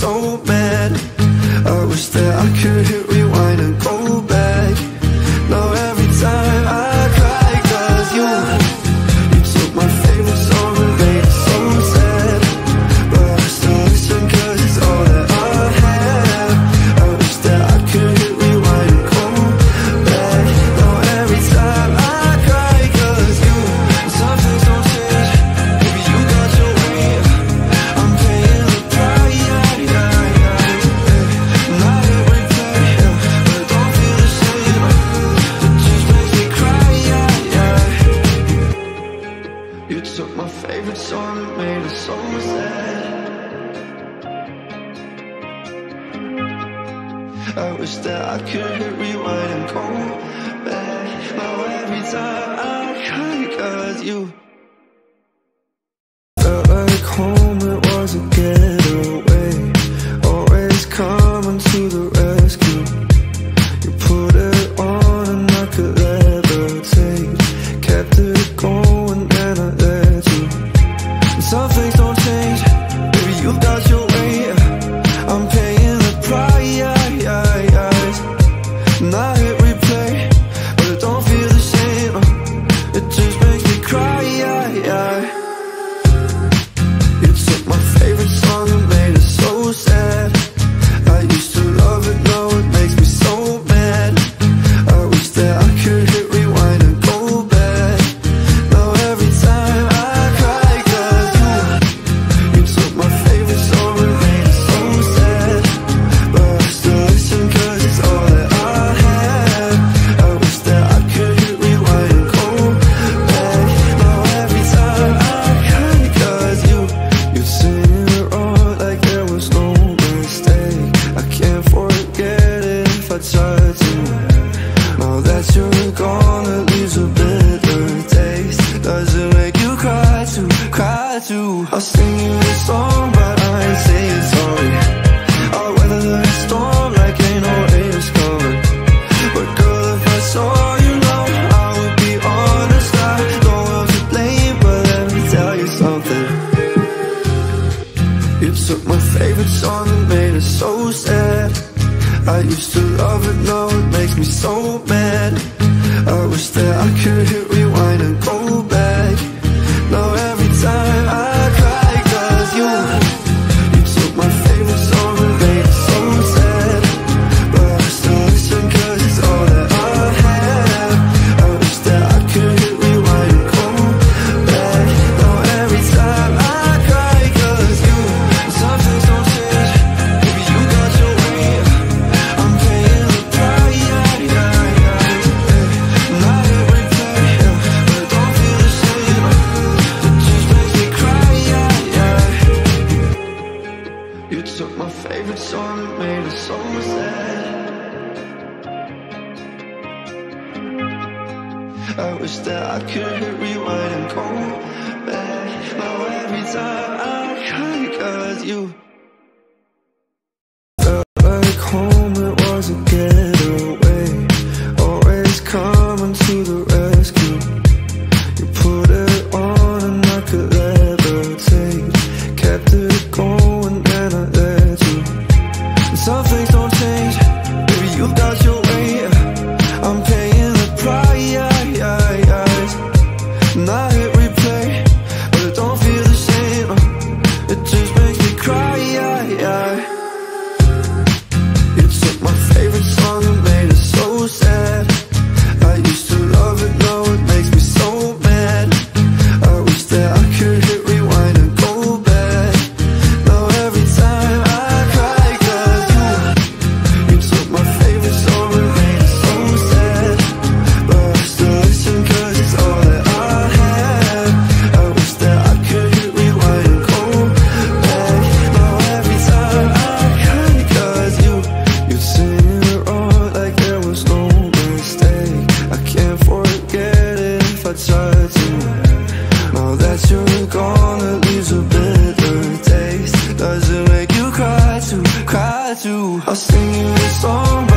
so bad. could hit rewind and go I wish that I could rewind and go back. Now every time I cry, cause you. I'll sing you a song.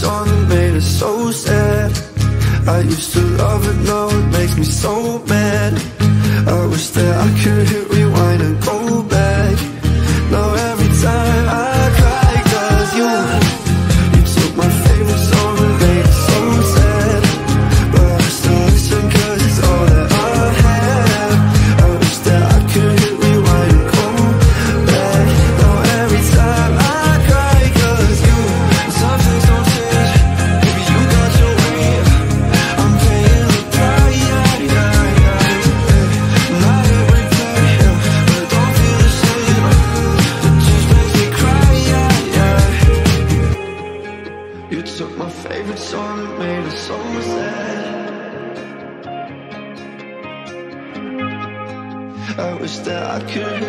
song that made us so sad. I used to love it, now it makes me so mad. I wish that I could hit that I could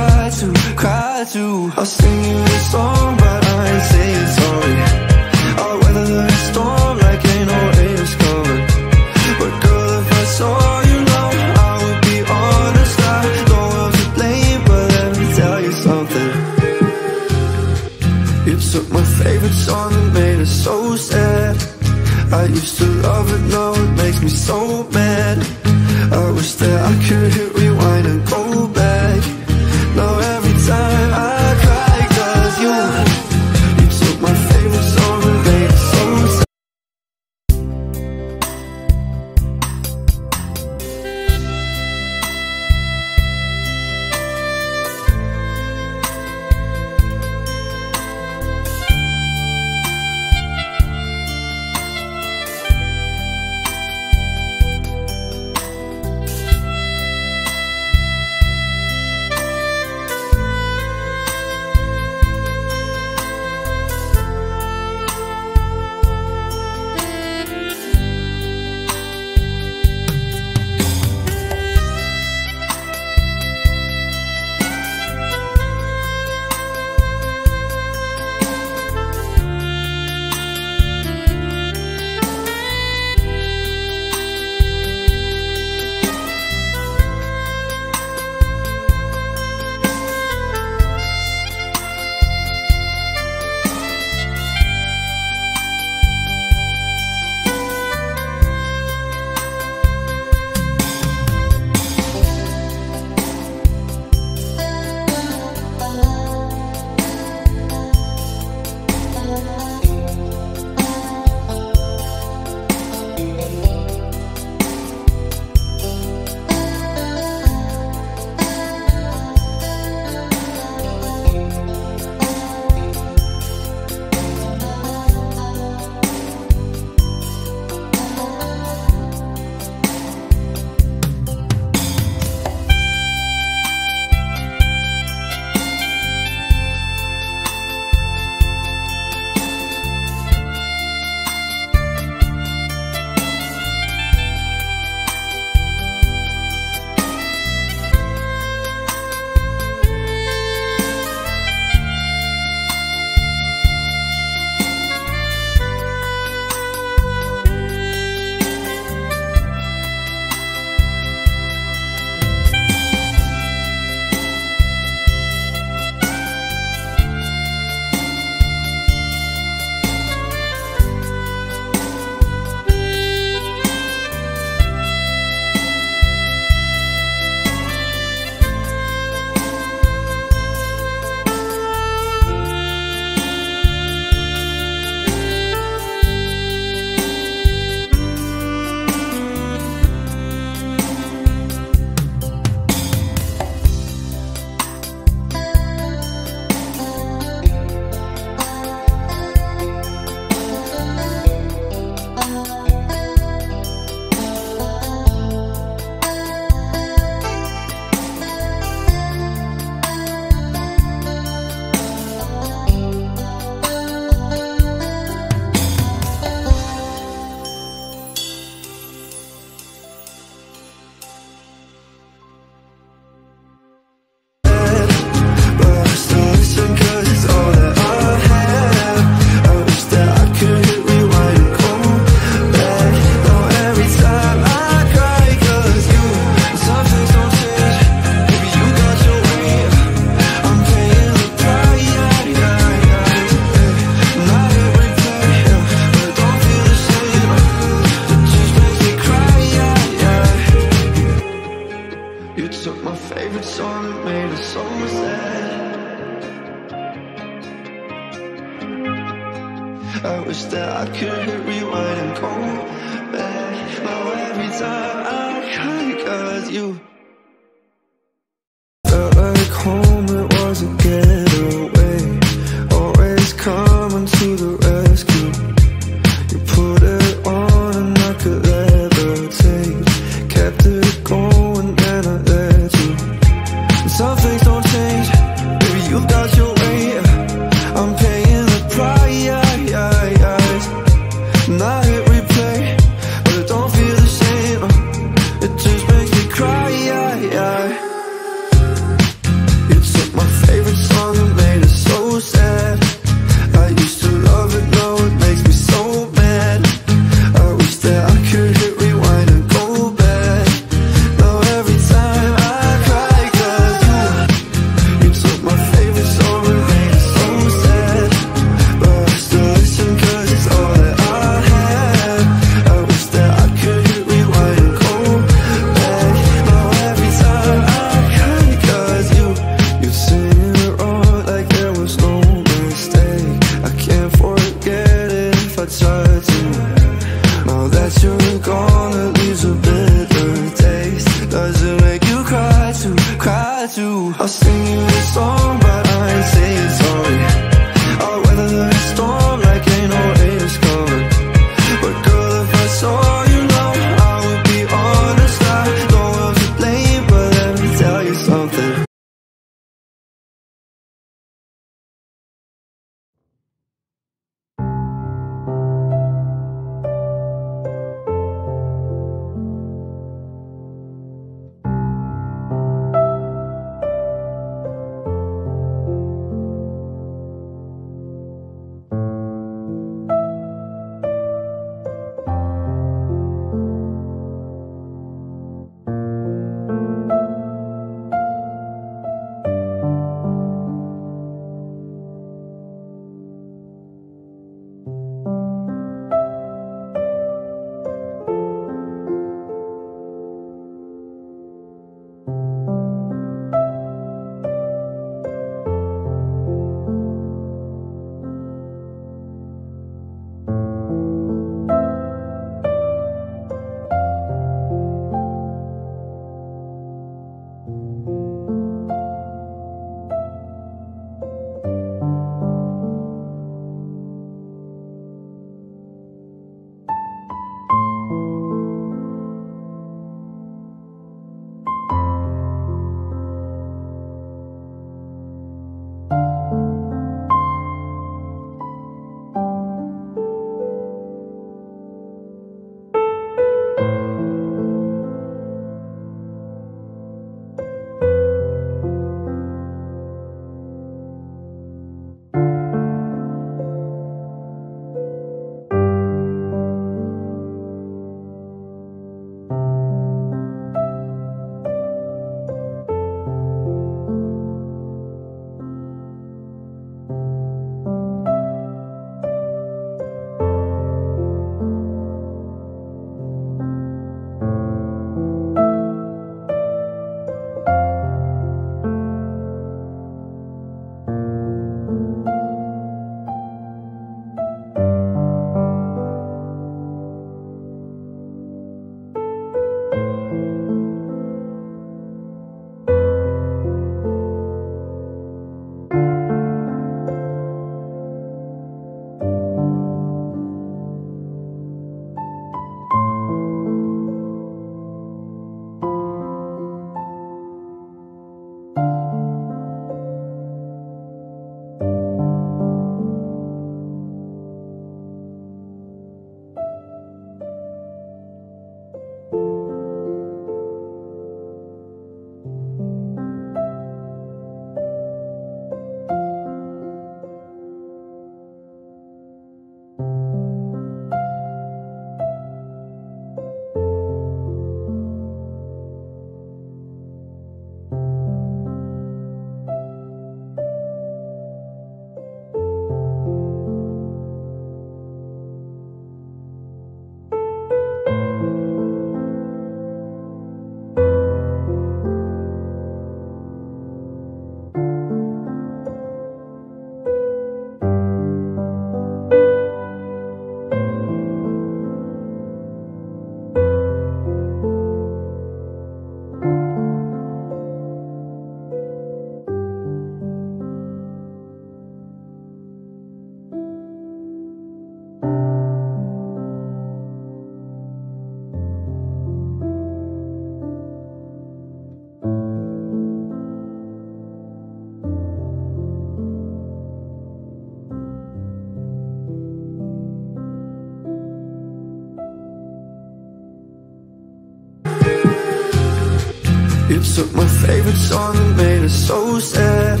took my favorite song and made it so sad.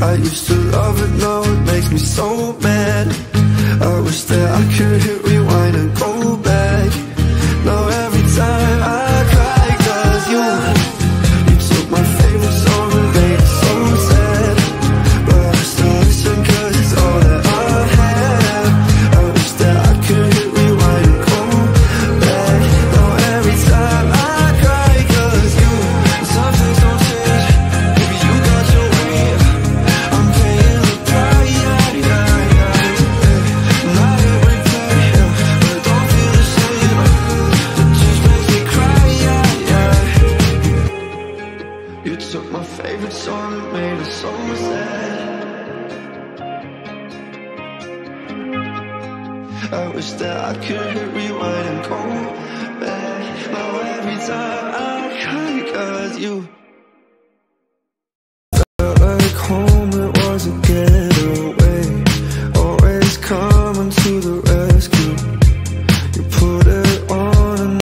I used to love it, now it makes me so mad. I wish that I could hit rewind and go